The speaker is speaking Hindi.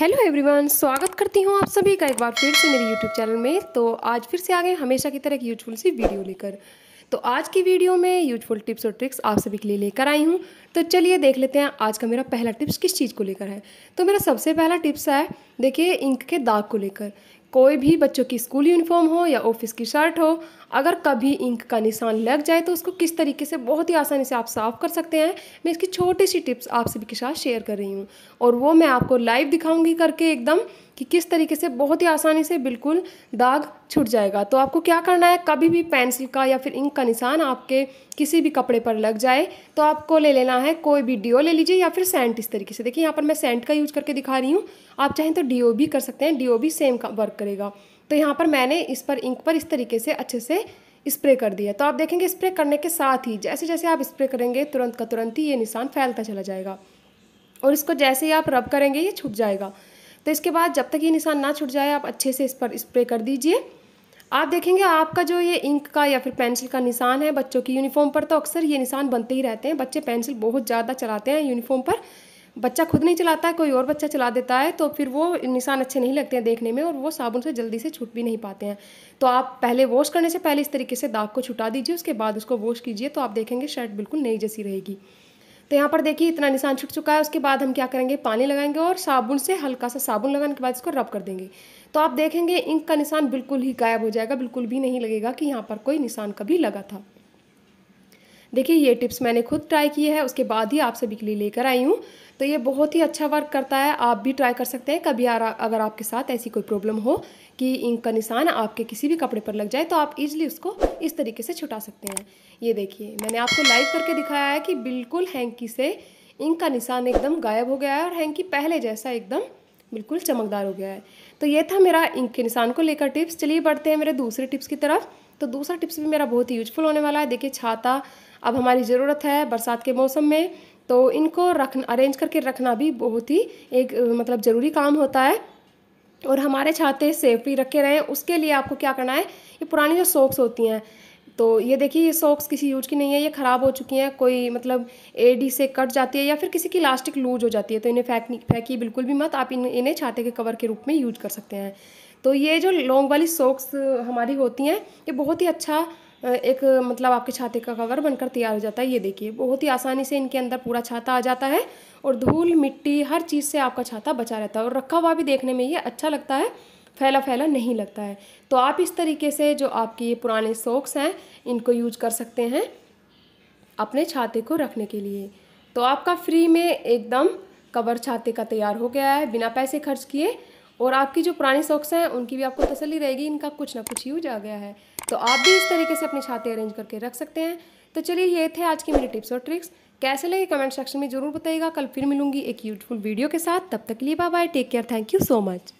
हेलो एवरीवन, स्वागत करती हूँ आप सभी का एक बार फिर से मेरे यूट्यूब चैनल में। तो आज फिर से आ गए हमेशा की तरह एक यूजफुल सी वीडियो लेकर। तो आज की वीडियो में यूजफुल टिप्स और ट्रिक्स आप सभी के लिए लेकर आई हूँ। तो चलिए देख लेते हैं आज का मेरा पहला टिप्स किस चीज़ को लेकर है। तो मेरा सबसे पहला टिप्स है, देखिए इंक के दाग को लेकर। कोई भी बच्चों की स्कूल यूनिफॉर्म हो या ऑफ़िस की शर्ट हो, अगर कभी इंक का निशान लग जाए तो उसको किस तरीके से बहुत ही आसानी से आप साफ़ कर सकते हैं। मैं इसकी छोटी सी टिप्स आप सभी के साथ शेयर कर रही हूँ और वो मैं आपको लाइव दिखाऊँगी करके एकदम। कि किस तरीके से बहुत ही आसानी से बिल्कुल दाग छूट जाएगा। तो आपको क्या करना है? कभी भी पेंसिल का या फिर इंक का निशान आपके किसी भी कपड़े पर लग जाए तो आपको ले लेना है कोई भी डीओ ले लीजिए या फिर सेंट इस तरीके से। देखिए, यहाँ पर मैं सेंट का यूज़ करके दिखा रही हूँ। आप चाहें तो डीओ भी कर सकते हैं डीओ भी सेम का वर्क करेगा। तो यहाँ पर मैंने इस पर इंक पर इस तरीके से अच्छे से स्प्रे कर दिया। तो आप देखेंगे स्प्रे करने के साथ ही जैसे जैसे आप स्प्रे करेंगे, तुरंत का तुरंत ही ये निशान फैलता चला जाएगा। और इसको जैसे ही आप रब करेंगे, ये छूट जाएगा। तो इसके बाद जब तक ये निशान ना छूट जाए, आप अच्छे से इस पर स्प्रे कर दीजिए। आप देखेंगे, आपका जो ये इंक का या फिर पेंसिल का निशान है, बच्चों की यूनिफॉर्म पर तो अक्सर ये निशान बनते ही रहते हैं। बच्चे पेंसिल बहुत ज़्यादा चलाते हैं यूनिफॉर्म पर। बच्चा खुद नहीं चलाता है, कोई और बच्चा चला देता है तो फिर वो निशान अच्छे नहीं लगते हैं देखने में और वो साबुन से जल्दी से छूट भी नहीं पाते हैं। तो आप पहले वॉश करने से पहले इस तरीके से दाग को छुटा दीजिए, उसके बाद उसको वॉश कीजिए तो आप देखेंगे शर्ट बिल्कुल नई जैसी रहेगी। तो यहाँ पर देखिए, इतना निशान छूट चुका है। उसके बाद हम क्या करेंगे? पानी लगाएँगे और साबुन से हल्का सा साबुन लगाने के बाद इसको रब कर देंगे। तो आप देखेंगे, इंक का निशान बिल्कुल ही गायब हो जाएगा। बिल्कुल भी नहीं लगेगा कि यहाँ पर कोई निशान कभी लगा था। देखिए, ये टिप्स मैंने खुद ट्राई किए हैं, उसके बाद ही आप सभी के लिए लेकर आई हूँ। तो ये बहुत ही अच्छा वर्क करता है, आप भी ट्राई कर सकते हैं। कभी अगर आपके साथ ऐसी कोई प्रॉब्लम हो कि इंक का निशान आपके किसी भी कपड़े पर लग जाए तो आप इजीली उसको इस तरीके से छुटा सकते हैं। ये देखिए, मैंने आपको लाइव करके दिखाया है कि बिल्कुल हैंकी से इंक का निशान एकदम गायब हो गया है और हैंकी पहले जैसा एकदम बिल्कुल चमकदार हो गया है। तो ये था मेरा इंक के निशान को लेकर टिप्स। चलिए बढ़ते हैं मेरे दूसरे टिप्स की तरफ़। तो दूसरा टिप्स भी मेरा बहुत ही यूजफुल होने वाला है। देखिए, छाता अब हमारी ज़रूरत है बरसात के मौसम में। तो इनको रख अरेंज करके रखना भी बहुत ही एक मतलब ज़रूरी काम होता है। और हमारे छाते सेफ्टी रखे रहें। उसके लिए आपको क्या करना है? ये पुरानी जो सॉक्स होती हैं तो ये देखिए, ये सॉक्स किसी यूज़ की नहीं है, ये ख़राब हो चुकी हैं, कोई मतलब एडी से कट जाती है या फिर किसी की इलास्टिक लूज हो जाती है तो इन्हें फेंक, फेंकी बिल्कुल भी मत, आप इन, इन्हें छाते के कवर के रूप में यूज़ कर सकते हैं। तो ये जो लॉन्ग वाली सॉक्स हमारी होती हैं, ये बहुत ही अच्छा एक मतलब आपके छाते का कवर बनकर तैयार हो जाता है, ये देखिए, बहुत ही आसानी से इनके अंदर पूरा छाता आ जाता है और धूल, मिट्टी, हर चीज़ से आपका छाता बचा रहता है और रखा हुआ भी देखने में ये अच्छा लगता है। फैला फैला नहीं लगता है। तो आप इस तरीके से जो आपके ये पुराने सॉक्स हैं, इनको यूज़ कर सकते हैं अपने छाते को रखने के लिए। तो आपका फ्री में एकदम कवर छाते का तैयार हो गया है, बिना पैसे खर्च किए। और आपकी जो पुरानी सॉक्स हैं, उनकी भी आपको तसली रहेगी, इनका कुछ ना कुछ यूज़ आ गया है। तो आप भी इस तरीके से अपने छाते अरेंज करके रख सकते हैं। तो चलिए, ये थे आज की मेरी टिप्स और ट्रिक्स कैसे लगे कमेंट सेक्शन में ज़रूर बताइएगा। कल फिर मिलूँगी एक यूजफुल वीडियो के साथ। तब तक के लिए bye bye take care thank you so much